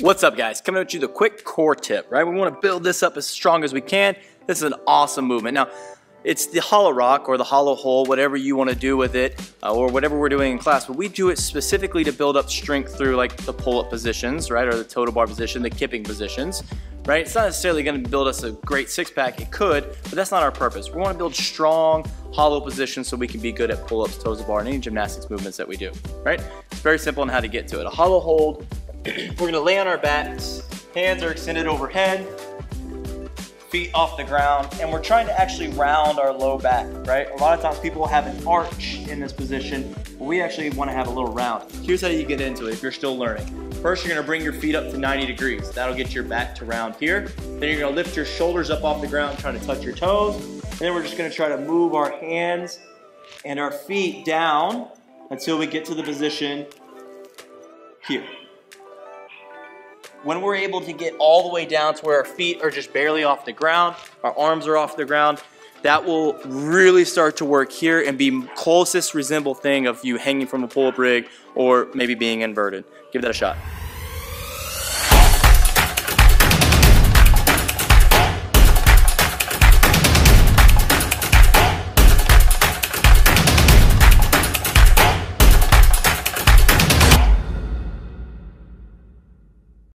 What's up guys? Coming at you the quick core tip, right? We wanna build this up as strong as we can. This is an awesome movement. Now, it's the hollow rock or the hollow hold, whatever you want to do with it, uh, or whatever we're doing in class. But we do it specifically to build up strength through like the pull-up positions, right, or the toes to bar position, the kipping positions, right? It's not necessarily going to build us a great six-pack. It could, but that's not our purpose. We want to build strong, hollow positions so we can be good at pull-ups, toes to bar, and any gymnastics movements that we do, right? It's very simple on how to get to it. A hollow hold. we're going to lay on our backs. Hands are extended overhead feet off the ground, and we're trying to actually round our low back, right? A lot of times people have an arch in this position, but we actually wanna have a little round. Here's how you get into it if you're still learning. First, you're gonna bring your feet up to 90 degrees. That'll get your back to round here. Then you're gonna lift your shoulders up off the ground, trying to touch your toes. And then we're just gonna try to move our hands and our feet down until we get to the position here when we're able to get all the way down to where our feet are just barely off the ground, our arms are off the ground, that will really start to work here and be closest resemble thing of you hanging from a pull-up rig or maybe being inverted. Give that a shot.